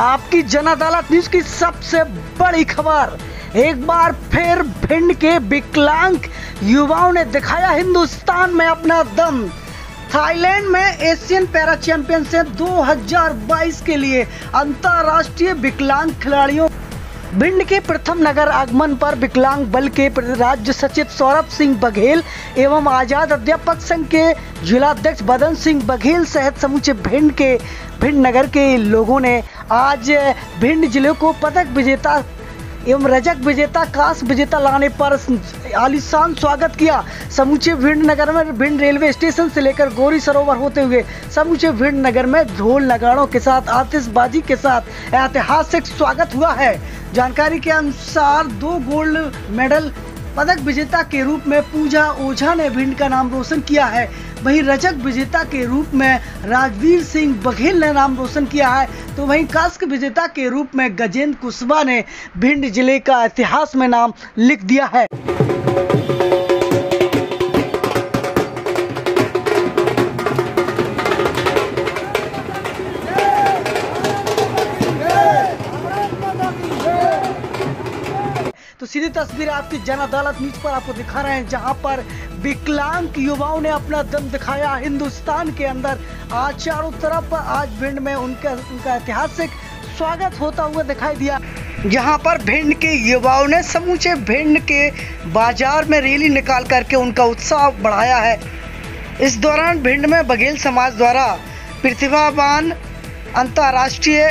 आपकी जन अदालत न्यूज़ की सबसे बड़ी खबर। एक बार फिर भिंड के विकलांग युवाओं ने दिखाया हिंदुस्तान में अपना दम। थाईलैंड में एशियन पैरा चैंपियनशिप 2022 के लिए अंतर्राष्ट्रीय विकलांग खिलाड़ियों भिंड के प्रथम नगर आगमन पर विकलांग बल के राज्य सचिव सौरभ सिंह बघेल एवं आज़ाद अध्यापक संघ के जिलाध्यक्ष बदन सिंह बघेल सहित समूचे भिंड के, भिंड नगर के लोगों ने आज भिंड ज़िले को पदक विजेता एवं रजक विजेता कांस विजेता लाने पर आलिशान स्वागत किया। समूचे भिंड नगर में भिंड रेलवे स्टेशन से लेकर गोरी सरोवर होते हुए समूचे भिंड नगर में ढोल नगाड़ों के साथ, आतिशबाजी के साथ ऐतिहासिक स्वागत हुआ है। जानकारी के अनुसार दो गोल्ड मेडल पदक विजेता के रूप में पूजा ओझा ने भिंड का नाम रोशन किया है। वहीं रजक विजेता के रूप में राजवीर सिंह बघेल ने नाम रोशन किया है। तो वहीं कास्क विजेता के रूप में गजेंद्र कुशवा ने भिंड ज़िले का इतिहास में नाम लिख दिया है। तस्वीर आपकी जन अदालत न्यूज़ पर आपको दिखा रहे हैं, जहाँ पर विकलांग युवाओं ने अपना दम दिखाया। हिंदुस्तान के अंदर आज चारों तरफ़, आज भिंड में उनका उनका ऐतिहासिक स्वागत होता हुआ दिखाई दिया। जहाँ पर भिंड के युवाओं ने समूचे भिंड के बाज़ार में रैली निकाल करके उनका उत्साह बढ़ाया है। इस दौरान भिंड में बघेल समाज द्वारा प्रतिभावान अंतर्राष्ट्रीय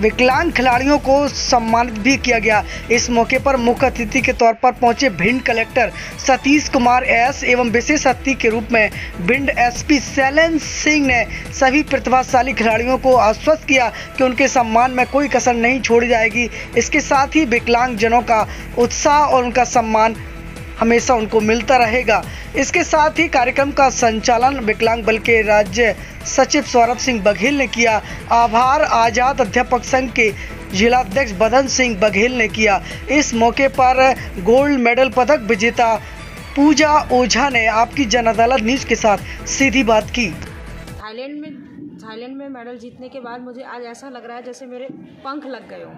विकलांग खिलाड़ियों को सम्मानित भी किया गया। इस मौके पर मुख्य अतिथि के तौर पर पहुँचे भिंड कलेक्टर सतीश कुमार एस एवं विशेष अतिथि के रूप में भिंड एसपी शैलेंद्र सिंह ने सभी प्रतिभाशाली खिलाड़ियों को आश्वस्त किया कि उनके सम्मान में कोई कसर नहीं छोड़ी जाएगी। इसके साथ ही विकलांग जनों का उत्साह और उनका सम्मान हमेशा उनको मिलता रहेगा। इसके साथ ही कार्यक्रम का संचालन विकलांग बल के राज्य सचिव सौरभ सिंह बघेल ने किया। आभार, आज़ाद अध्यापक संघ के जिलाध्यक्ष बदन सिंह बघेल ने किया। इस मौके पर गोल्ड मेडल पदक विजेता पूजा ओझा ने आपकी जन अदालत न्यूज़ के साथ सीधी बात की। थाईलैंड में थाईलैंड में मेडल जीतने के बाद मुझे आज ऐसा लग रहा है जैसे मेरे पंख लग गए हों।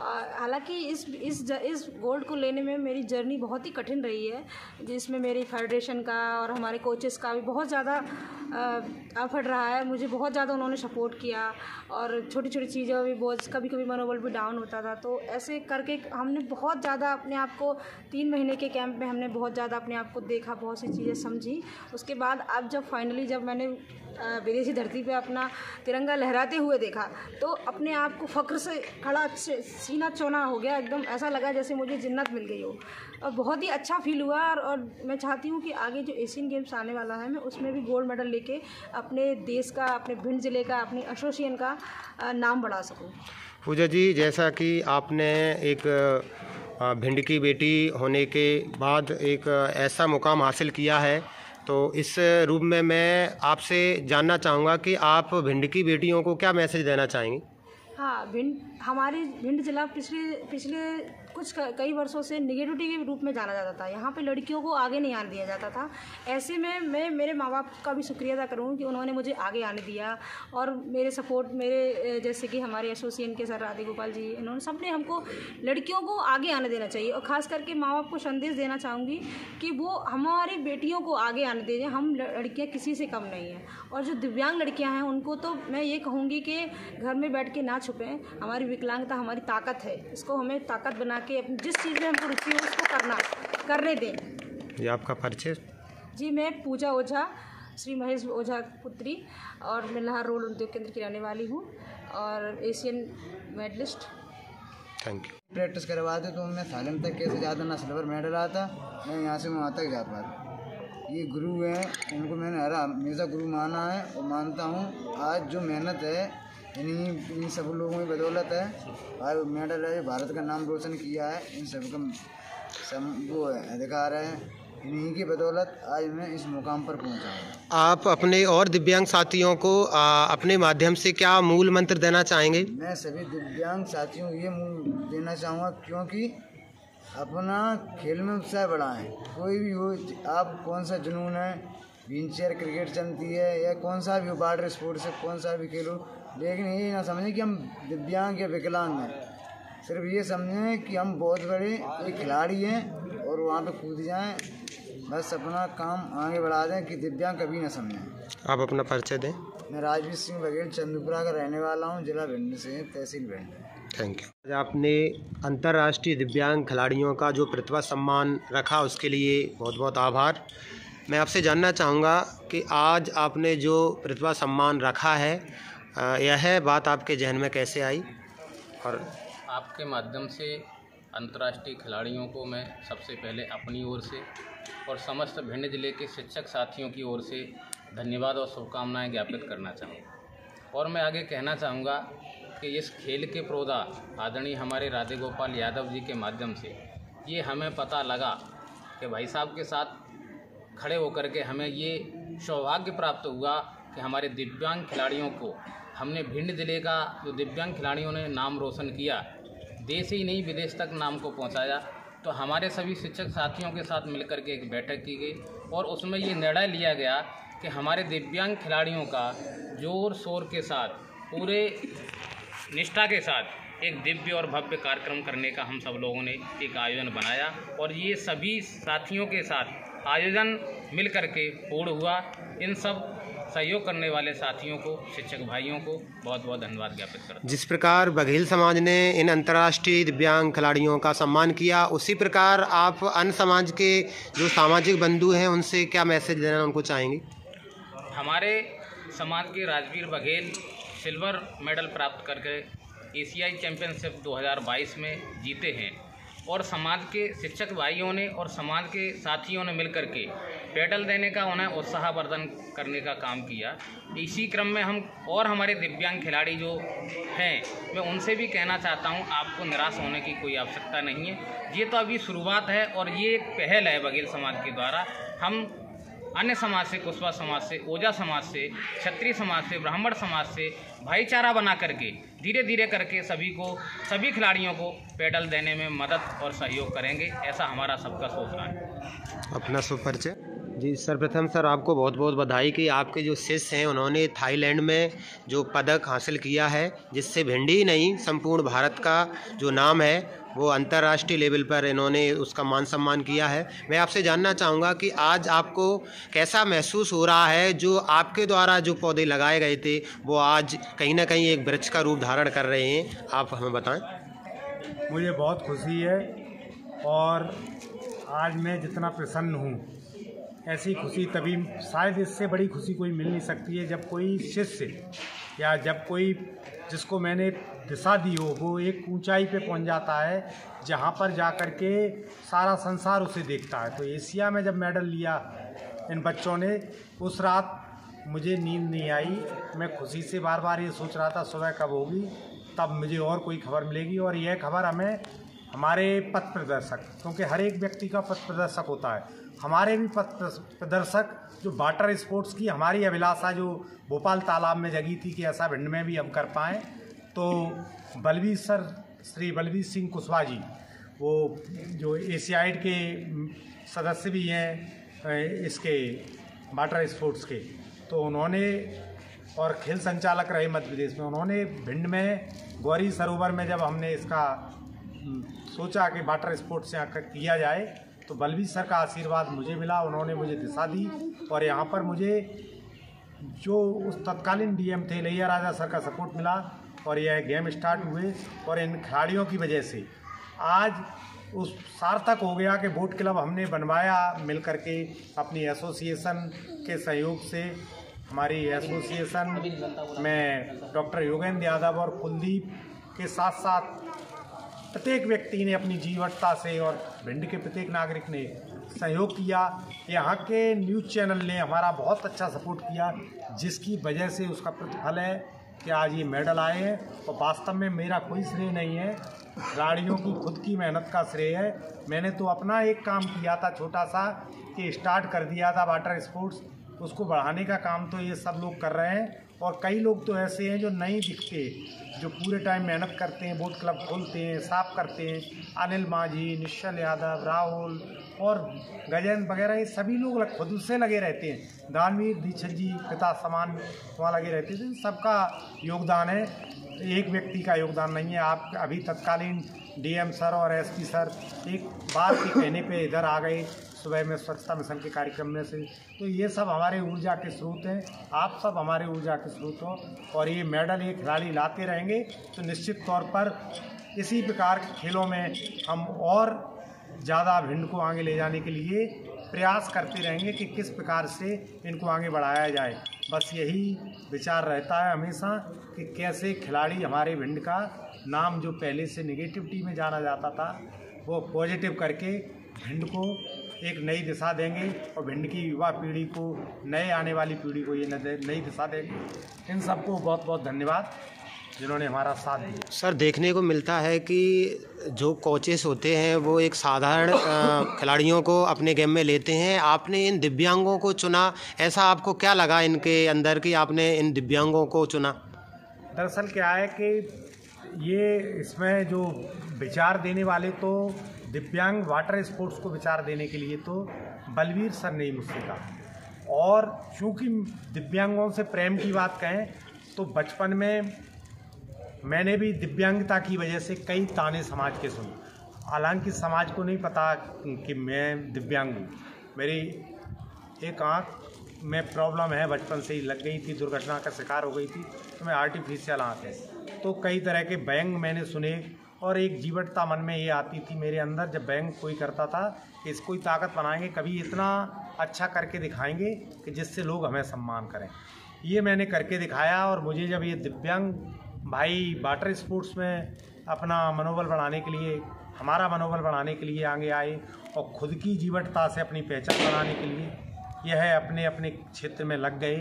हालाँकि इस इस ज, इस गोल्ड को लेने में मेरी जर्नी बहुत ही कठिन रही है जिसमें मेरी फेडरेशन का और हमारे कोचेस का भी बहुत ज़्यादा एफर्ट रहा है मुझे बहुत ज़्यादा उन्होंने सपोर्ट किया और छोटी छोटी चीज़ों भी बहुत कभी कभी मनोबल भी डाउन होता था तो ऐसे करके हमने बहुत ज़्यादा अपने आप को तीन महीने के कैंप में हमने बहुत ज़्यादा अपने आप को देखा बहुत सी चीज़ें समझी। उसके बाद अब जब फाइनली जब मैंने विदेशी धरती पे अपना तिरंगा लहराते हुए देखा तो अपने आप को फ़ख्र से खड़ा सीना चौना हो गया एकदम ऐसा लगा जैसे मुझे जन्नत मिल गई हो। और बहुत ही अच्छा फील हुआ और, और मैं चाहती हूँ कि आगे जो एशियन गेम्स आने वाला है मैं उसमें भी गोल्ड मेडल लेके अपने देश का अपने भिंड ज़िले का अपने एसोसिएशन का नाम बढ़ा सकूँ। पूजा जी जैसा कि आपने एक भिंड की बेटी होने के बाद एक ऐसा मुकाम हासिल किया है तो इस रूप में मैं आपसे जानना चाहूँगा कि आप भिंड की बेटियों को क्या मैसेज देना चाहेंगी? हाँ भिंड, हमारे भिंड जिला पिछले पिछले कुछ कई वर्षों से निगेटिविटी के रूप में जाना जाता था। यहाँ पे लड़कियों को आगे नहीं आने दिया जाता था। ऐसे में मैं, मेरे माँ बाप का भी शुक्रिया अदा करूँ कि उन्होंने मुझे आगे आने दिया और मेरे सपोर्ट मेरे जैसे कि हमारे एसोसिएशन के सर राधे गोपाल जी, इन्होंने सबने हमको, लड़कियों को आगे आने देना चाहिए। और ख़ास करके माँ बाप को संदेश देना चाहूँगी कि वो हमारी बेटियों को आगे आने दीजिए हम लड़कियाँ किसी से कम नहीं हैं। और जो दिव्यांग लड़कियाँ हैं, उनको तो मैं ये कहूँगी कि घर में बैठ के ना छुपें। हमारी विकलांगता, हमारी ताकत है। इसको हमें ताकत बना के जिस चीज़ में हमको रुचि हो उसको करना करने दें। ये आपका परिचय? जी मैं पूजा ओझा श्री महेश ओझा पुत्री और मैं लाहौर रोड उद्योग केंद्र की रहने वाली हूँ और Asian medalist. Thank you practice करवाते तो मैं थाईलैंड तक कैसे जाता ना सिल्वर मेडल आता मैं यहाँ से वहाँ तक जा पा ये गुरु हैं उनको मैंने हरा हमेशा गुरु माना है और मानता हूँ आज जो मेहनत है इन्हीं इन सब लोगों की बदौलत है। और मेडल है भारत का नाम रोशन किया है। इन सब का सब वो अधिकार है। इन्हीं की बदौलत आज मैं इस मुकाम पर पहुँचा हूँ। आप अपने और दिव्यांग साथियों को आ, अपने माध्यम से क्या मूल मंत्र देना चाहेंगे? मैं सभी दिव्यांग साथियों को ये मूल देना चाहूँगा क्योंकि अपना खेल में उत्साह बढ़ाएँ। कोई भी हो आप कौन सा जुनून है व्हील चेयर क्रिकेट चलती है या कौन सा भी हो वाटर स्पोर्ट्स है कौन सा भी खेलो लेकिन ये ना समझें कि हम दिव्यांग या विकलांग हैं। सिर्फ़ ये समझें कि हम बहुत बड़े एक खिलाड़ी हैं और वहाँ पे कूद जाएँ बस अपना काम आगे बढ़ा दें कि दिव्यांग कभी ना समझें। आप अपना परिचय दें। मैं राजवीर सिंह बघेल चंदपुरा का रहने वाला हूँ जिला भिंड से तहसील भिंड। थैंक यू आज आपने अंतर्राष्ट्रीय दिव्यांग खिलाड़ियों का जो प्रतिभा सम्मान रखा उसके लिए बहुत बहुत आभार। मैं आपसे जानना चाहूँगा कि आज आपने जो प्रतिभा सम्मान रखा है यह बात आपके जहन में कैसे आई? और आपके माध्यम से अंतर्राष्ट्रीय खिलाड़ियों को मैं सबसे पहले अपनी ओर से और समस्त भिंड ज़िले के शिक्षक साथियों की ओर से धन्यवाद और शुभकामनाएँ ज्ञापित करना चाहूँगा। और मैं आगे कहना चाहूँगा कि इस खेल के प्रोदा आदरणीय हमारे राधे गोपाल यादव जी के माध्यम से ये हमें पता लगा कि भाई साहब के साथ खड़े होकर के हमें ये सौभाग्य प्राप्त हुआ कि हमारे दिव्यांग खिलाड़ियों को हमने भिंड ज़िले का जो दिव्यांग खिलाड़ियों ने नाम रोशन किया देश ही नहीं, विदेश तक नाम को पहुँचाया तो हमारे सभी शिक्षक साथियों के साथ मिलकर के एक बैठक की गई और उसमें ये निर्णय लिया गया कि हमारे दिव्यांग खिलाड़ियों का ज़ोर शोर के साथ, पूरे निष्ठा के साथ एक दिव्य और भव्य कार्यक्रम करने का हम सब लोगों ने एक आयोजन बनाया और ये सभी साथियों के साथ आयोजन मिल कर के पूर्ण हुआ। इन सब सहयोग करने वाले साथियों को शिक्षक भाइयों को बहुत बहुत धन्यवाद ज्ञापित करता जिस प्रकार बघेल समाज ने इन अंतर्राष्ट्रीय दिव्यांग खिलाड़ियों का सम्मान किया उसी प्रकार आप अन्य समाज के जो सामाजिक बंधु हैं उनसे क्या मैसेज देना उनको चाहेंगे? हमारे समाज के राजवीर बघेल सिल्वर मेडल प्राप्त करके एशियाई चैंपियनशिप 2022 में जीते हैं और समाज के शिक्षक भाइयों ने और समाज के साथियों ने मिलकर के पेडल देने का उन्हें उत्साहवर्धन करने का काम किया। इसी क्रम में हम और हमारे दिव्यांग खिलाड़ी जो हैं, मैं उनसे भी कहना चाहता हूँ, आपको निराश होने की कोई आवश्यकता नहीं है। ये तो अभी शुरुआत है और ये एक पहल है बघेल समाज के द्वारा। हम अन्य समाज से कुशवा समाज से ओजा समाज से, क्षत्रिय समाज से, ब्राह्मण समाज से भाईचारा बना करके धीरे धीरे करके सभी को, सभी खिलाड़ियों को पेडल देने में मदद और सहयोग करेंगे, ऐसा हमारा सबका सोचना है। अपना शुभ परिचय जी, सर्वप्रथम सर, आपको बहुत बहुत बधाई कि आपके जो शिष्य हैं, उन्होंने थाईलैंड में जो पदक हासिल किया है, जिससे भिंडी नहीं, संपूर्ण भारत का जो नाम है, वो अंतर्राष्ट्रीय लेवल पर इन्होंने उसका मान सम्मान किया है। मैं आपसे जानना चाहूँगा कि आज आपको कैसा महसूस हो रहा है, जो आपके द्वारा जो पौधे लगाए गए थे, वो आज कहीं ना कहीं एक वृक्ष का रूप धारण कर रहे हैं, आप हमें बताएँ। मुझे बहुत खुशी है और आज मैं जितना प्रसन्न हूँ ऐसी खुशी, तभी शायद इससे बड़ी खुशी कोई मिल नहीं सकती है जब कोई शिष्य या जब कोई जिसको मैंने दिशा दी हो, वो एक ऊंचाई पे पहुँच जाता है, जहाँ पर जा कर के सारा संसार उसे देखता है। तो एशिया में जब मेडल लिया इन बच्चों ने, उस रात मुझे नींद नहीं आई। मैं खुशी से बार बार ये सोच रहा था, सुबह कब होगी, तब मुझे और कोई खबर मिलेगी और यह खबर हमें हमारे पथ प्रदर्शक, क्योंकि हर एक व्यक्ति का पथ प्रदर्शक होता है। हमारे भी पथ प्रदर्शक, जो वाटर स्पोर्ट्स की हमारी अभिलाषा जो भोपाल तालाब में जगी थी कि ऐसा भिंड में भी हम कर पाएँ तो बलबीर सर, श्री बलबीर सिंह कुशवाहा जी, वो जो एशियाड के सदस्य भी हैं इसके वाटर स्पोर्ट्स के तो उन्होंने, और खेल संचालक रहे मध्य प्रदेश में, उन्होंने भिंड में, गौरी सरोवर में जब हमने इसका सोचा कि वाटर स्पोर्ट्स यहाँ का किया जाए तो बलबीर सर का आशीर्वाद मुझे मिला, उन्होंने मुझे दिशा दी, और यहाँ पर मुझे जो उस तत्कालीन डीएम थे लैया राजा सर का सपोर्ट मिला, और यह गेम स्टार्ट हुए, और इन खिलाड़ियों की वजह से आज उस सार्थक हो गया कि बोट क्लब हमने बनवाया मिल करके अपनी एसोसिएशन के सहयोग से। हमारी एसोसिएशन में डॉक्टर योगेंद्र यादव और कुलदीप के साथ साथ प्रत्येक व्यक्ति ने अपनी जीवटता से और भिंड के प्रत्येक नागरिक ने सहयोग किया। यहाँ के न्यूज़ चैनल ने हमारा बहुत अच्छा सपोर्ट किया, जिसकी वजह से उसका प्रतिफल है कि आज ये मेडल आए हैं। और वास्तव में मेरा कोई श्रेय नहीं है। खिलाड़ियों की खुद की मेहनत का श्रेय है। मैंने तो अपना एक काम किया था छोटा सा, कि स्टार्ट कर दिया था वाटर स्पोर्ट्स। उसको बढ़ाने का काम तो ये सब लोग कर रहे हैं। और कई लोग तो ऐसे हैं जो नहीं दिखते, जो पूरे टाइम मेहनत करते हैं बोट क्लब खोलते हैं, साफ़ करते हैं। अनिल माझी, निश्चल यादव, राहुल और गजेंद्र वगैरह, ये सभी लोग खुद से लगे रहते हैं। दानवीर, दीक्षित जी, पिता समान वहाँ लगे रहते हैं। सबका योगदान है। एक व्यक्ति का योगदान नहीं है। आप अभी तत्कालीन डीएम सर और एसपी सर एक बात के कहने पे इधर आ गए। सुबह में स्वच्छता मिशन के कार्यक्रम में से। तो ये सब हमारे ऊर्जा के स्रोत हैं। आप सब हमारे ऊर्जा के स्रोत हो और ये मेडल ये खिलाड़ी लाते रहेंगे। तो निश्चित तौर पर इसी प्रकार के खेलों में हम और ज़्यादा भिंड को आगे ले जाने के लिए प्रयास करते रहेंगे कि किस प्रकार से इनको आगे बढ़ाया जाए। बस यही विचार रहता है हमेशा कि कैसे खिलाड़ी हमारे भिंड का नाम जो पहले से निगेटिविटी में जाना जाता था, वो पॉजिटिव करके भिंड को एक नई दिशा देंगे और भिंड की युवा पीढ़ी को, नए आने वाली पीढ़ी को ये नई दिशा देंगे। इन सबको बहुत बहुत धन्यवाद। जिन्होंने हमारा साथ दिया। सर देखने को मिलता है कि जो कोचेस होते हैं वो एक साधारण खिलाड़ियों को अपने गेम में लेते हैं। आपने इन दिव्यांगों को चुना ऐसा आपको क्या लगा इनके अंदर कि आपने इन दिव्यांगों को चुना? दरअसल क्या है कि ये इसमें जो विचार देने वाले तो दिव्यांग वाटर स्पोर्ट्स को विचार देने के लिए तो बलवीर सर ने मुझसे कहा। और चूँकि दिव्यांगों से प्रेम की बात कहें तो बचपन में मैंने भी दिव्यांगता की वजह से कई ताने समाज के सुने। हालाँकि समाज को नहीं पता कि मैं दिव्यांग हूँ। मेरी एक आँख में प्रॉब्लम है, बचपन से ही लग गई थी, दुर्घटना का शिकार हो गई थी तो मैं आर्टिफिशियल आँख है। तो कई तरह के व्यंग मैंने सुने और एक जीवटता मन में ये आती थी मेरे अंदर, जब बैंक कोई करता था कि इसको ही ताकत बनाएँगे, कभी इतना अच्छा करके दिखाएँगे कि जिससे लोग हमें सम्मान करें। ये मैंने करके दिखाया और मुझे जब ये दिव्यांग भाई वाटर स्पोर्ट्स में अपना मनोबल बढ़ाने के लिए, हमारा मनोबल बढ़ाने के लिए आगे आए और खुद की जीवटता से अपनी पहचान बनाने के लिए यह अपने अपने क्षेत्र में लग गए।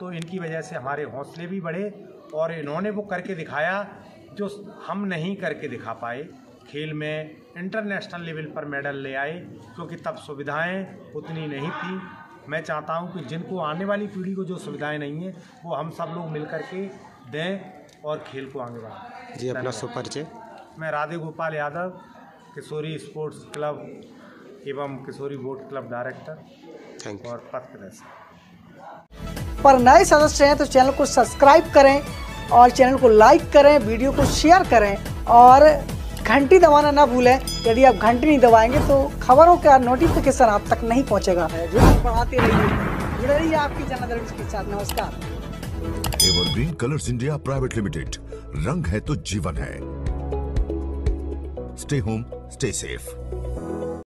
तो इनकी वजह से हमारे हौसले भी बढ़े और इन्होंने वो करके दिखाया जो हम नहीं करके दिखा पाए। खेल में इंटरनेशनल लेवल पर मेडल ले आए क्योंकि तब सुविधाएँ उतनी नहीं थी। मैं चाहता हूँ कि जिनको आने वाली पीढ़ी को जो सुविधाएँ नहीं हैं, वो हम सब लोग मिल कर के दें और खेल को आगे बढ़ाएँ जी अपना सुपरिचय। मैं राधे गोपाल यादव किशोरी स्पोर्ट्स क्लब एवं Kishori boat club director thank you और पथ प्रदर्शक पर नए सदस्य हैं तो चैनल को सब्सक्राइब करें और चैनल को लाइक करें वीडियो को शेयर करें और घंटी दबाना ना भूलें। यदि आप घंटी नहीं दबाएँगे तो खबरों का नोटिफिकेशन आप तक नहीं पहुंचेगा। जो पढ़ाते रहिए। जुड़े रहिए आपकी जनादर के साथ। नमस्कार। Evergreen colours India private limited. रंग है तो जीवन है। Stay home stay safe